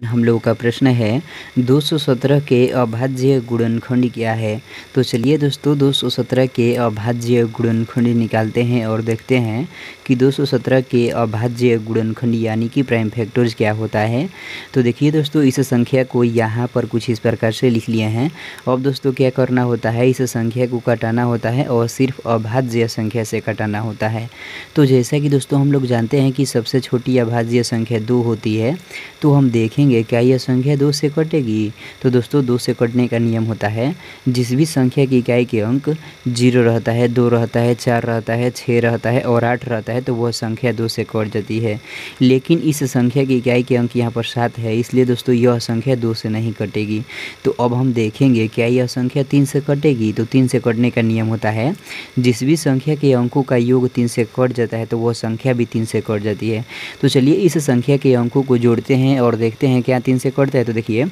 हम लोगों का प्रश्न है 217 के अभाज्य गुणनखंड क्या है? तो चलिए दोस्तों 217 के अभाज्य गुणनखंड निकालते हैं और देखते हैं कि 217 के अभाज्य गुणनखंड यानी कि प्राइम फैक्टर्स क्या होता है। तो देखिए दोस्तों, इस संख्या को यहाँ पर कुछ इस प्रकार से लिख लिए हैं। अब दोस्तों, क्या करना होता है? इस संख्या को कटाना होता है और सिर्फ़ अभाज्य संख्या से कटाना होता है। तो जैसा कि दोस्तों, हम लोग जानते हैं कि सबसे छोटी अभाज्य संख्या दो होती है तो हम देखें देखेंगे क्या यह संख्या दो से कटेगी? तो दोस्तों, दो से कटने का नियम होता है, जिस भी संख्या की इकाई के अंक ज़ीरो रहता है, दो रहता है, चार रहता है छः रहता है और आठ रहता है तो वह संख्या दो से कट जाती है। लेकिन इस संख्या की इकाई के अंक यहाँ पर सात है, इसलिए दोस्तों, यह संख्या दो से नहीं कटेगी। तो अब हम देखेंगे, क्या यह संख्या तीन से कटेगी? तो तीन से कटने का नियम होता है, जिस भी संख्या के अंकों का योग तीन से कट जाता है तो वह संख्या भी तीन से कट जाती है। तो चलिए, इस संख्या के अंकों को जोड़ते हैं और देखते हैं क्या तीन से कटता है तो देखिए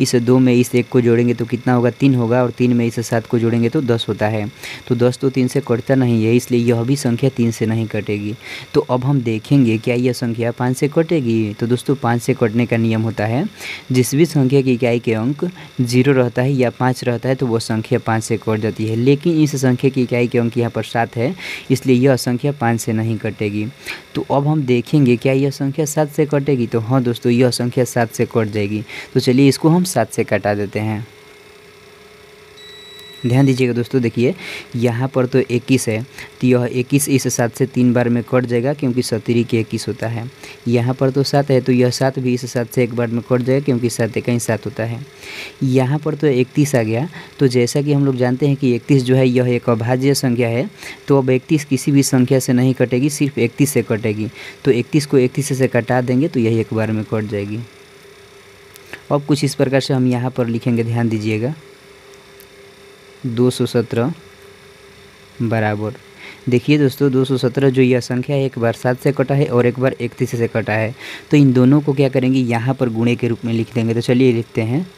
इस दो में इस एक को जोड़ेंगे तो कितना होगा? तीन होगा और तीन में इस सात को जोड़ेंगे तो दस होता है। तो दस तो तीन से कटता नहीं है, इसलिए यह भी संख्या तीन से नहीं कटेगी। तो अब हम देखेंगे क्या यह संख्या पाँच से कटेगी। तो दोस्तों, पाँच से कटने का नियम होता है, जिस भी संख्या की इकाई के अंक ज़ीरो रहता है या पाँच रहता है तो वह संख्या पाँच से कट जाती है। लेकिन इस संख्या की इकाई के अंक यहाँ पर सात है, इसलिए यह संख्या पाँच से नहीं कटेगी। तो अब हम देखेंगे क्या यह संख्या सात से कटेगी? तो हाँ दोस्तों, यह संख्या सात से कट जाएगी। तो चलिए इसको हम सात से कटा देते हैं। ध्यान दीजिएगा दोस्तों, देखिए, यहाँ पर तो इक्कीस है तो यह इक्कीस इस सात से तीन बार में कट जाएगा क्योंकि सतरी के इक्कीस होता है। यहाँ पर तो सात है तो यह सात भी इस सात से एक बार में कट जाएगा क्योंकि सात एक ही सात होता है। यहाँ पर तो इकतीस आ गया तो जैसा कि हम लोग जानते हैं कि इकतीस जो है, यह एक अभाज्य संख्या है तो अब इकतीस किसी भी संख्या से नहीं कटेगी, सिर्फ़ इकतीस से कटेगी। तो इकतीस को इकतीस से कटा देंगे तो यह एक बार में कट जाएगी। अब कुछ इस प्रकार से हम यहाँ पर लिखेंगे, ध्यान दीजिएगा। दो सौ सत्रह बराबर। देखिए दोस्तों, दो सौ सत्रह जो यह संख्या है, एक बार सात से कटा है और एक बार इकतीस से कटा है। तो इन दोनों को क्या करेंगे, यहाँ पर गुणे के रूप में लिख देंगे। तो चलिए लिखते हैं।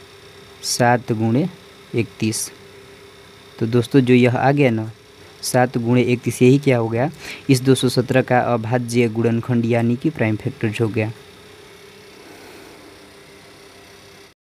सात गुणे इकतीस। तो दोस्तों, जो यह आ गया ना, सात गुणे इकतीस, यही क्या हो गया? इस दो सौ सत्रह का अभाज्य गुणनखंड यानी कि प्राइम फैक्टर हो गया।